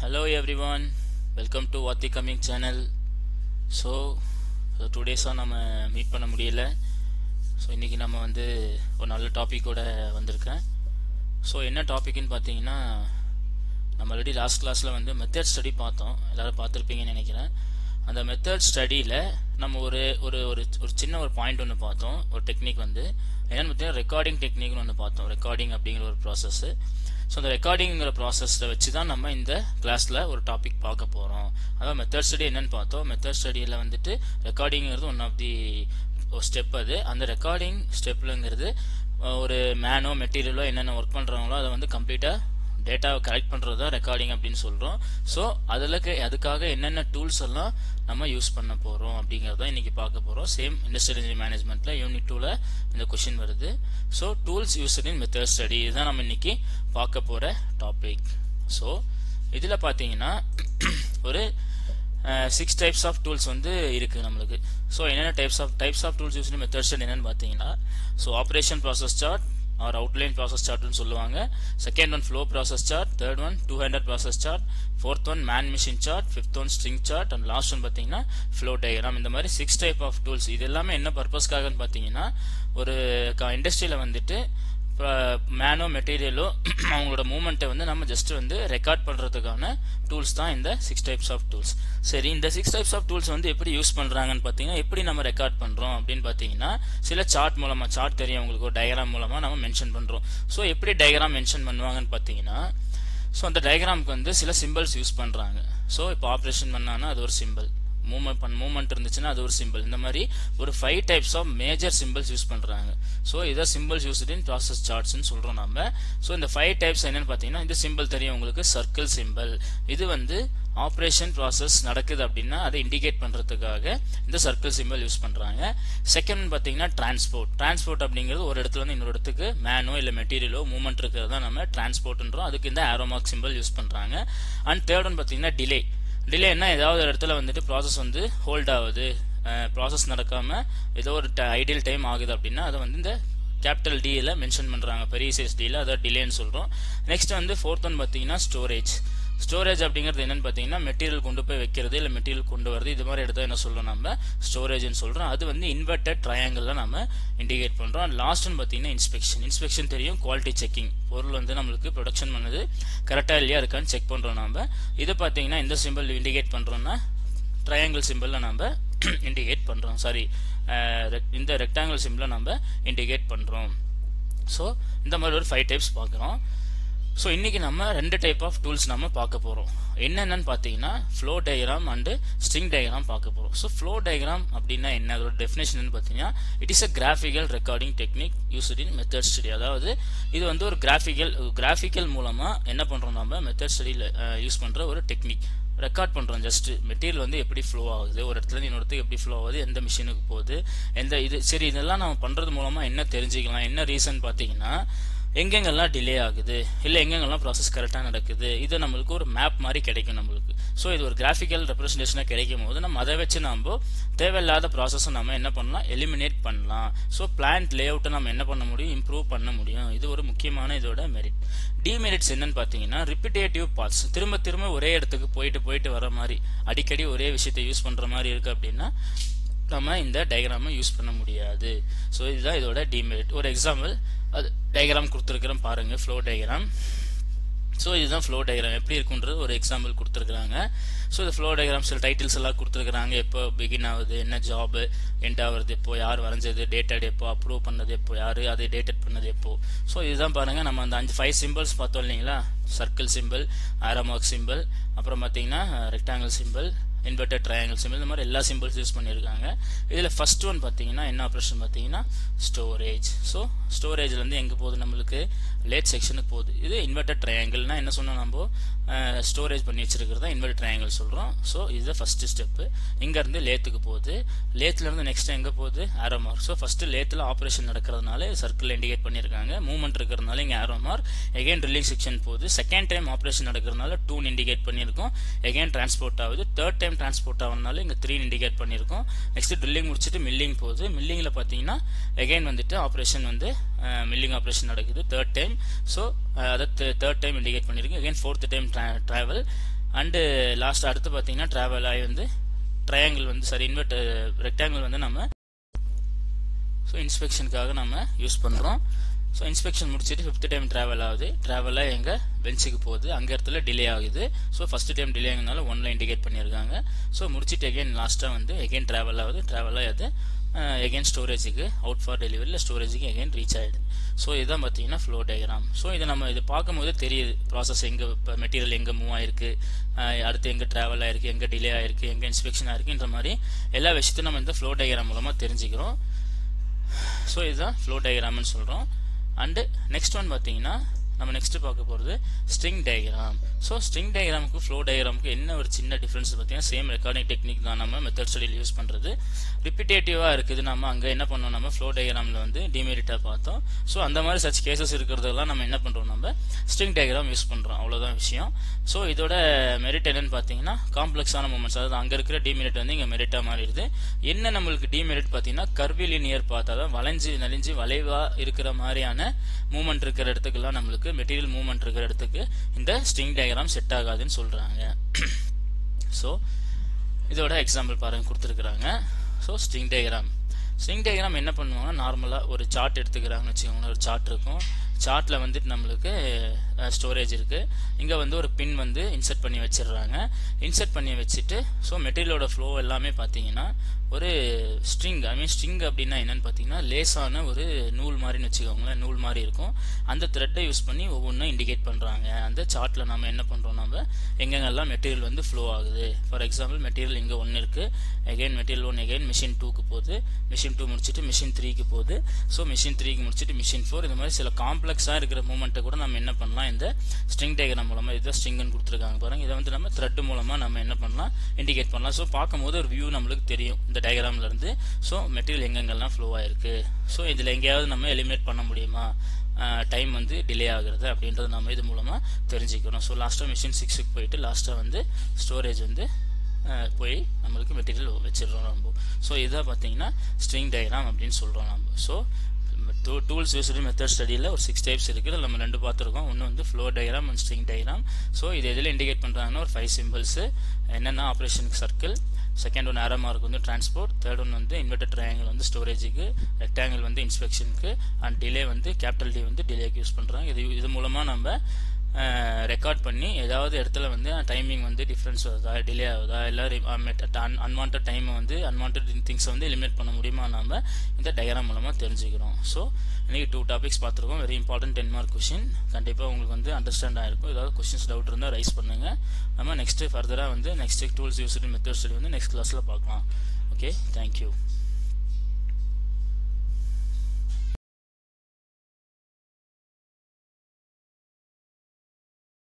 hello everyone. Welcome to what the coming channel so two டேஸாக நம்ம meet பண்ண முடியல. ஸோ இன்றைக்கி நம்ம வந்து ஒரு நல்ல டாப்பிக்கோட வந்திருக்கேன். ஸோ என்ன டாப்பிக்னு பார்த்தீங்கன்னா நம்ம ஆல்ரெடி லாஸ்ட் கிளாஸில் வந்து மெத்தட் ஸ்டடி பார்த்தோம். எல்லோரும் பார்த்துருப்பீங்கன்னு நினைக்கிறேன். அந்த மெத்தட் ஸ்டடியில் நம்ம ஒரு ஒரு ஒரு ஒரு சின்ன ஒரு பாயிண்ட் ஒன்று பார்த்தோம். ஒரு டெக்னிக் வந்து என்னென்னு பார்த்தீங்கன்னா ரெக்கார்டிங் டெக்னிக்னு ஒன்று பார்த்தோம். ரெக்கார்டிங் அப்படிங்கிற ஒரு ப்ராசஸ்ஸு ஸோ அந்த ரெக்கார்டிங்கிற ப்ராசஸில் வச்சு தான் நம்ம இந்த கிளாஸில் ஒரு டாபிக் பார்க்க போகிறோம் அதாவது மெத்தட் ஸ்டடி என்னென்னு பார்த்தோம். மெத்தட் ஸ்டடியில் வந்துட்டு ரெக்கார்டிங்கிறது ஒன் ஆஃப் தி ஸ்டெப் அது. அந்த ரெக்கார்டிங் ஸ்டெப்லுங்கிறது ஒரு மேனோ மெட்டீரியலோ என்னென்ன ஒர்க் பண்ணுறாங்களோ அதை வந்து கம்ப்ளீட்டாக டேட்டாவை கலெக்ட் பண்ணுறது தான் ரெக்கார்டிங் அப்படின்னு சொல்கிறோம் ஸோ அதில் அதுக்காக என்னென்ன டூல்ஸ் எல்லாம் நம்ம யூஸ் பண்ண போகிறோம் அப்படிங்கிறத இன்றைக்கி பார்க்க போகிறோம் சேம் இண்டஸ்ட்ரியல் இன்ஜினியர் மேனேஜ்மெண்ட்டில் யூனிட் டூவில் இந்த கொஷின் வருது. So tools used in method study இதுதான் நம்ம இன்றைக்கி பார்க்க போகிற டாபிக் ஸோ இதில் பார்த்தீங்கன்னா ஒரு சிக்ஸ் டைப்ஸ் ஆஃப் டூல்ஸ் வந்து இருக்குது நம்மளுக்கு. ஸோ என்னென்ன types of types of tools use method study என்னென்னு பார்த்தீங்கன்னா so operation process chart or outline process சார்ட்னு சொல்லுவாங்க. Second one flow process chart third one two hundred process chart fourth one man machine chart fifth one string chart and last one பார்த்தீங்கன்னா flow diagram இந்த மாதிரி six type of tools இது எல்லாமே என்ன பர்பஸ்க்காகன்னு பார்த்தீங்கன்னா ஒரு இண்டஸ்ட்ரியில் வந்துட்டு மேனோ மெட்டீரியலோ அவங்களோட மூமெண்ட்டை வந்து நம்ம ஜஸ்ட் வந்து ரெக்கார்ட் பண்ணுறதுக்கான டூல்ஸ் தான் இந்த சிக்ஸ் டைப்ஸ் ஆஃப் டூல்ஸ் சரி இந்த சிக்ஸ் டைப்ஸ் ஆஃப் டூல்ஸ் வந்து எப்படி யூஸ் பண்ணுறாங்கன்னு பார்த்தீங்கன்னா எப்படி நம்ம ரெக்கார்ட் பண்ணுறோம் அப்படின்னு பார்த்தீங்கன்னா சில சார்ட் மூலமாக சார்ட் தெரியும் உங்களுக்கு ஒரு டயக்ராம் மூலமாக நம்ம மென்ஷன் பண்ணுறோம் ஸோ எப்படி டயக்ராம் மென்ஷன் பண்ணுவாங்கன்னு பார்த்தீங்கன்னா ஸோ அந்த டயக்ராமுக்கு வந்து சில சிம்பிள்ஸ் யூஸ் பண்ணுறாங்க ஸோ இப்போ ஆப்ரேஷன் பண்ணாங்கன்னா அது ஒரு சிம்பிள் மூமெண்ட் மூமெண்ட் இருந்துச்சுன்னா அது ஒரு சிம்பிள் இந்த மாதிரி ஒரு five types of major symbols use பண்ணுறாங்க ஸோ இதை சிம்பிள்ஸ் யூஸ்டு இன் ப்ராசஸ் சார்ட்ஸ்னு சொல்கிறோம் நம்ம ஸோ இந்த ஃபைவ் டைப்ஸ் என்னென்னு பார்த்தீங்கன்னா இந்த சிம்பிள் தெரியும் உங்களுக்கு சர்க்கிள் சிம்பிள் இது வந்து ஆப்ரேஷன் ப்ராசஸ் நடக்குது அப்படின்னா அதை இண்டிகேட் பண்ணுறதுக்காக இந்த சர்க்கிள் சிம்பிள் யூஸ் பண்ணுறாங்க செகண்ட் பார்த்தீங்கன்னா டிரான்ஸ்போர்ட் டிரான்ஸ்போர்ட் அப்படிங்கிறது ஒரு இடத்துல வந்து இன்னொரு இடத்துக்கு மேனோ இல்லை மெட்டீரியலோ மூவ்மெண்ட் இருக்கிறது தான் நம்ம டிரான்ஸ்போர்ட்ன்றோம் அதுக்கு இந்த ஆரோமார்க் சிம்பிள் யூஸ் பண்ணுறாங்க அண்ட் தேர்ட் ஒன் பார்த்தீங்கன்னா டிலே டிலேன்னா ஏதாவது ஒரு இடத்துல வந்துட்டு ப்ராசஸ் வந்து ஹோல்ட் ஆகுது. ப்ராசஸ் நடக்காமல் ஏதோ ஒரு ஐடியல் டைம் ஆகுது அப்படின்னா அதை வந்து இந்த கேபிட்டல் டியில் மென்ஷன் பண்ணுறாங்க பெரிய சைஸ் டியில் அதை டிலேன்னு சொல்கிறோம் நெக்ஸ்ட் வந்து ஃபோர்த் ஒன் பார்த்தீங்கன்னா ஸ்டோரேஜ் ஸ்டோரேஜ் அப்படிங்கிறது என்னன்னு பார்த்தீங்கன்னா மெட்டீரியல் கொண்டு போய் வைக்கிறது இல்லை மெட்டீரியல் கொண்டு வரது இது மாதிரி எடுத்தால் என்ன சொல்கிறோம் நம்ம? ஸ்டோரேஜ்னு சொல்கிறோம் அது வந்து இன்வெர்டட் ட்ரையாங்கிளில் நம்ம இண்டிகேட் பண்ணுறோம் அண்ட் லாஸ்ட்னு பார்த்தீங்கன்னா இன்ஸ்பெக்ஷன் இன்ஸ்பெக்ஷன் தெரியும் குவாலிட்டி செக்கிங் பொருள் வந்து நம்மளுக்கு ப்ரொடக்ஷன் பண்ணது. கரெக்டாக இல்லையா இருக்கான்னு செக் பண்ணுறோம் நம்ம இதை பார்த்தீங்கன்னா இந்த சிம்பிள் இண்டிகேட் பண்ணுறோன்னா ட்ரையாங்கிள் சிம்பிளில் நம்ம இண்டிகேட் பண்ணுறோம் சாரி இந்த ரெக்டாங்கிள் சிம்பிளை நம்ம இண்டிகேட் பண்ணுறோம் ஸோ இந்த மாதிரி ஒரு ஃபைவ் டைப்ஸ் பார்க்குறோம். ஸோ இன்றைக்கி நம்ம ரெண்டு டைப் ஆஃப் டூல்ஸ் நம்ம பார்க்க போகிறோம் என்னென்னு பார்த்தீங்கன்னா flow diagram and string diagram பார்க்க போகிறோம் ஸோ ஃப்ளோ டயக்ராம் அப்படின்னா என்ன? அதோட டெஃபினேஷன் பார்த்தீங்கன்னா it is a graphical recording technique used in method study அதாவது இது வந்து ஒரு கிராஃபிக்கல் கிராஃபிக்கல் மூலமாக என்ன பண்ணுறோம் நம்ம மெத்தட் ஸ்டடியில் யூஸ் பண்ணுற ஒரு டெக்னிக் ரெக்கார்ட் பண்ணுறோம் ஜஸ்ட்டு மெட்டீரியல் வந்து எப்படி ஃப்ளோ ஆகுது? ஒரு இடத்துல இன்னொருத்துக்கு எப்படி ஃப்ளோ ஆகுது? எந்த மிஷினுக்கு போகுது? எந்த இது சரி இதெல்லாம் நம்ம பண்ணுறது மூலமாக என்ன தெரிஞ்சுக்கலாம்? என்ன ரீசன் பார்த்தீங்கன்னா எங்கெங்கெல்லாம் டிலே ஆகுது இல்லை எங்கெங்கெல்லாம் ப்ராசஸ் கரெக்டாக நடக்குது இது நம்மளுக்கு ஒரு மேப் மாதிரி கிடைக்கும் நம்மளுக்கு. ஸோ இது ஒரு கிராஃபிக்கல் ரெப்ரஸன்டேஷனாக கிடைக்கும் போது நம்ம அதை வச்சு நம்ம தேவையில்லாத ப்ராசஸை நம்ம என்ன பண்ணலாம்? எலிமினேட் பண்ணலாம். ஸோ பிளான்ட் லே அவுட்டை நம்ம என்ன பண்ண முடியும்? இம்ப்ரூவ் பண்ண முடியும். இது ஒரு முக்கியமான இதோட மெரிட் டிமெரிட்ஸ் என்னன்னு பார்த்தீங்கன்னா ரிப்பிட்டேட்டிவ் பார்ட்ஸ் திரும்ப திரும்ப ஒரே இடத்துக்கு போயிட்டு போயிட்டு வர மாதிரி அடிக்கடி ஒரே விஷயத்தை யூஸ் பண்ணுற மாதிரி இருக்குது அப்படின்னா நம்ம இந்த டயக்ராமை யூஸ் பண்ண முடியாது. ஸோ இதுதான் இதோட டிமெரிட் ஒரு எக்ஸாம்பிள் அது டயக்ராம் கொடுத்துருக்குறேன் பாருங்கள் ஃப்ளோ டயக்ராம் ஸோ இதுதான் ஃப்ளோ டயக்ராம் எப்படி இருக்குன்றது ஒரு எக்ஸாம்பிள் கொடுத்துருக்குறாங்க. ஸோ இந்த ஃப்ளோ டயக்ராம் சில டைட்டில்ஸ் எல்லாம் கொடுத்துருக்குறாங்க. எப்போ பிகின் ஆகுது என்ன ஜாபு எண்ட் ஆகுறது எப்போ யார் வரைஞ்சது டேட்டட் எப்போ அப்ரூவ் பண்ணது எப்போ யார் அதை டேட்டட் பண்ணது எப்போ. ஸோ இதுதான் பாருங்கள் நம்ம அந்த அஞ்சு ஃபைவ் சிம்பிள்ஸ் பார்த்தோம் இல்லைங்களா? சர்க்கிள் சிம்பிள் ஆரோமார்க் சிம்பிள் அப்புறம் பார்த்தீங்கன்னா rectangle symbol inverter triangle symbol இந்த மாதிரி எல்லா சிம்பிள்ஸ் யூஸ் பண்ணியிருக்காங்க. இதில் ஃபஸ்ட் ஒன் பார்த்தீங்கன்னா என்ன ஆப்ரேஷன் பார்த்தீங்கன்னா ஸ்டோரேஜ் ஸோ ஸ்டோரேஜ்லேருந்து எங்கே போகுது நம்மளுக்கு? லேட் செக்ஷனுக்கு போகுது. இது இன்வெர்டர் ட்ரையாங்கிள்னா என்ன சொன்னோம் நம்ம? ஸ்டோரேஜ் பண்ணி வச்சிருக்கிறது தான் இன்வெர்ட் ட்ரையாங்கிள் சொல்கிறோம் ஸோ இது ஃபஸ்ட்டு ஸ்டெப்பு இங்கேருந்து லேத்துக்கு போகுது. லேத்துலேருந்து நெக்ஸ்ட் எங்கே போகுது? ஆரோ மார்க் ஸோ ஃபஸ்ட்டு லேத்தில் ஆப்ரேஷன் நடக்கிறதுனால சர்க்கிள் இண்டிகேட் பண்ணியிருக்காங்க. மூவ்மெண்ட் இருக்கிறதுனால இங்கே arrow mark again drilling section போகுது. செகண்ட் டைம் ஆப்ரேஷன் நடக்கிறதுனால டூன் இண்டிகேட் பண்ணியிருக்கோம். எகைன் டிரான்ஸ்போர்ட் ஆகுது. தேர்ட் டைம் டிரான்ஸ்போர்ட் ஆகிறதுனால இங்கே த்ரீ இண்டிகேட் பண்ணியிருக்கோம் நெக்ஸ்ட் ட்ரில்லிங் முடிச்சுட்டு மில்லிங் போகுது. மில்லிங்கில் பார்த்தீங்கன்னா எகைன் வந்துட்டு ஆப்ரேஷன் வந்து மில்லிங் ஆப்ரேஷன் நடக்குது தேர்ட் டைம் ஸோ அதை தேர்ட் டைம் இண்டிகேட் பண்ணியிருக்கோம் again fourth time travel and last அடுத்து பார்த்தீங்கன்னா ட்ராவல் ஆகி வந்து ட்ரையாங்கிள் வந்து சாரி இன்வெர்ட் ரெக்டாங்கிள் வந்து நம்ம ஸோ இன்ஸ்பெக்ஷனுக்காக நம்ம யூஸ் பண்ணுறோம் ஸோ இன்ஸ்பெக்ஷன் முடிச்சுட்டு ஃபிஃப்த் டைம் ட்ராவல் ஆகுது. ட்ராவலாக எங்கள் பெஞ்சுக்கு போகுது. அங்கே இடத்துல டிலே ஆகுது. ஸோ ஃபஸ்ட்டு டைம் டிலே ஆகுனால ஒன்ல இண்டிகேட் பண்ணியிருக்காங்க. ஸோ முடிச்சுட்டு எகெயின் லாஸ்ட்டாக வந்து எகைன் ட்ராவல் ஆகுது. ட்ராவல் ஆகுது எகெயின் ஸ்டோரேஜுக்கு அவுட் ஃபார் டெலிவரியில் ஸ்டோரேஜுக்கு எகெயின் ரீச் ஆகிடுது ஸோ இதுதான் பார்த்தீங்கன்னா ஃப்ளோ டயக்ராம் ஸோ இதை நம்ம இது பார்க்கும்போது தெரியுது. ப்ராசஸ் எங்கே இப்போ மெட்டீரியல் எங்கே மூவ் ஆயிருக்கு அடுத்து எங்கே ட்ராவல் ஆயிருக்கு எங்கே டிலே ஆயிருக்கு எங்கே இன்ஸ்பெக்ஷன் ஆயிருக்குன்ற மாதிரி எல்லா விஷயத்தையும் நம்ம இந்த ஃப்ளோ டயக்ராம் மூலமாக தெரிஞ்சுக்கிறோம். ஸோ இதுதான் ஃப்ளோ டயக்ராம்னு சொல்கிறோம் அண்டு நெக்ஸ்ட் ஒன் பார்த்தீங்கன்னா நம்ம நெக்ஸ்ட் பார்க்க போகிறது ஸ்ட்ரிங் டயக்ராம் ஸோ ஸ்ட்ரிங் டயக்ராமுக்கு ஃப்ளோ டயக்ராமுக்கு என்ன ஒரு சின்ன டிஃப்ரென்ஸ் பார்த்தீங்கன்னா சேம் ரெக்கார்டிங் டெக்னிக் தான் நம்ம மெத்தட் ஸ்டடியில் யூஸ் பண்ணுறது ரிப்பிட்டேட்டிவாக இருக்குது. நம்ம அங்கே என்ன பண்ணோம்? நம்ம ஃப்ளோ டயக்ராமில் வந்து டிமெரிட்டாக பார்த்தோம். ஸோ அந்த மாதிரி சச் கேசஸ் இருக்கிறதெல்லாம் நம்ம என்ன பண்ணுறோம் நம்ம ஸ்ட்ரிங் டயக்ராம் யூஸ் பண்ணுறோம் அவ்வளோதான் விஷயம். ஸோ இதோட மெரிட் என்னன்னு பார்த்தீங்கன்னா காம்ப்ளெக்ஸான மூமெண்ட்ஸ் அதாவது அங்கே இருக்கிற டிமெரிட் வந்து இங்கே மெரிட்டாக மாறிடுது. என்ன நம்மளுக்கு டிமெரிட் பார்த்தீங்கன்னா கர்விலினியர் பார்த்தா தான் வளைஞ்சு நலிஞ்சு வளைவாக இருக்கிற மாதிரியான மூமெண்ட் இருக்கிற இடத்துக்குலாம் நம்மளுக்கு மெட்டீரியல் மூவ்மெண்ட் இருக்கிற இடத்துக்கு இந்த ஸ்ட்ரிங் டயக்ராம் செட் ஆகாதுன்னு சொல்கிறாங்க ஸோ இதோட எக்ஸாம்பிள் பாருங்க கொடுத்துருக்குறாங்க. So string diagram string diagram என்ன பண்ணுவாங்கன்னா நார்மலாக ஒரு சார்ட் எடுத்துக்கிறாங்கன்னு வச்சுக்கோங்களேன் ஒரு சார்ட் இருக்கும். சார்ட்டில் வந்துட்டு நம்மளுக்கு ஸ்டோரேஜ் இருக்குது இங்கே வந்து ஒரு பின் வந்து இன்சர்ட் பண்ணி வச்சிடுறாங்க. இன்சர்ட் பண்ணி வச்சுட்டு ஸோ மெட்டீரியலோட ஃப்ளோ எல்லாமே பார்த்தீங்கன்னா ஒரு ஸ்ட்ரிங் ஐ மீன் ஸ்ட்ரிங் அப்படின்னா என்னன்னு பார்த்தீங்கன்னா லேசான ஒரு நூல் மாதிரின்னு வச்சுக்கோங்களேன் நூல் மாதிரி இருக்கும். அந்த த்ரெட்டை யூஸ் பண்ணி ஒவ்வொன்றும் இண்டிகேட் பண்ணுறாங்க அந்த சார்ட்டில் நம்ம என்ன பண்ணுறோம் நம்ம எங்கெங்கெல்லாம் மெட்டீரியல் வந்து ஃப்ளோ ஆகுது? ஃபார் எக்ஸாம்பிள் மெட்டீரியல் இங்கே ஒன்று இருக்குது again material one again machine டூக்கு போகுது. மிஷின் டூ முடிச்சுட்டு மிஷின் த்ரீக்கு போகுது. ஸோ மிஷின் த்ரீக்கு முடிச்சுட்டு மிஷின் ஃபோர் இந்த மாதிரி சில காம்ப்ளெக்ஸாக இருக்கிற மூமெண்ட்டை கூட நம்ம என்ன பண்ணலாம்? இந்த ஸ்ட்ரிங் டேகிராம் மூலமாக இதுதான் ஸ்ட்ரிங்னு கொடுத்துருக்காங்க பாருங்கள் இதை வந்து நம்ம த்ரெட் மூலமாக நம்ம என்ன பண்ணலாம்? இண்டிகேட் பண்ணலாம். ஸோ பார்க்கும்போது ஒரு வியூ நம்மளுக்கு தெரியும். இந்த டயக்ராம்லேருந்து ஸோ மெட்டீரியல் எங்கெங்கெல்லாம் ஃப்ளோ ஆயிருக்கு? ஸோ இதில் எங்கேயாவது நம்ம எலிமினேட் பண்ண முடியுமா? டைம் வந்து டிலே ஆகுறது அப்படின்றது நம்ம இது மூலமாக தெரிஞ்சுக்கிறோம் ஸோ லாஸ்ட்டாக மிஷின் சிக்ஸுக்கு போயிட்டு லாஸ்ட்டாக வந்து ஸ்டோரேஜ் வந்து போய் நம்மளுக்கு மெட்டீரியல் வச்சிடுறோம் நம்ம. ஸோ இதை பார்த்தீங்கன்னா ஸ்ட்ரிங் டயக்ராம் அப்படின்னு சொல்கிறோம் நம்ம. So two tools used method ஸ்டடியில் ஒரு சிக்ஸ் டைப்ஸ் இருக்குது. நம்ம ரெண்டு பார்த்துருக்கோம். ஒன்று வந்து flow diagram and string diagram so இது எதில் இண்டிகேட் பண்ணுறாங்கன்னா ஒரு ஃபைவ் சிம்பிள்ஸு என்னென்ன ஆப்ரேஷனுக்கு circle second one arrow mark வந்து டிரான்ஸ்போர்ட் தேர்ட் ஒன் வந்து இன்வெர்டர் ட்ரையாங்கிள் வந்து ஸ்டோரேஜுக்கு ரெக்டாங்கிள் வந்து இன்ஸ்பெக்ஷனுக்கு அண்ட் டிலே வந்து கேபிட்டல் டி வந்து டிலேக்கு யூஸ் பண்ணுறாங்க இது இது மூலமாக நம்ம ரெக்கார்ட் பண்ணி ஏதாவது இடத்துல வந்து டைமிங் வந்து டிஃப்ரென்ஸ் வருதா டிலே ஆகுதா இல்லை அன்வான்ட் டைமை வந்து அன்வான்ட் திங்ஸை வந்து எலிமினேட் பண்ண முடியுமா நம்ம இந்த டயக்ராம் மூலமாக தெரிஞ்சுக்கிறோம். ஸோ இன்றைக்கி டூ டாபிக்ஸ் பார்த்துருக்கோம். Very important ten mark question கண்டிப்பாக உங்களுக்கு வந்து அண்டர்ஸ்டாண்ட் ஆகிருக்கும் ஏதாவது கொஷின்ஸ் டவுட் இருந்தால் ரைஸ் பண்ணுங்கள் நம்ம நெக்ஸ்ட்டு ஃபர்தராக வந்து next tools use method study வந்து நெக்ஸ்ட் கிளாஸில் பார்க்கலாம். Okay thank you